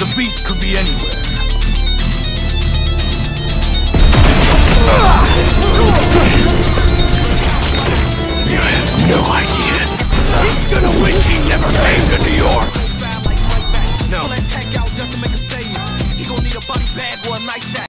The beast could be anywhere.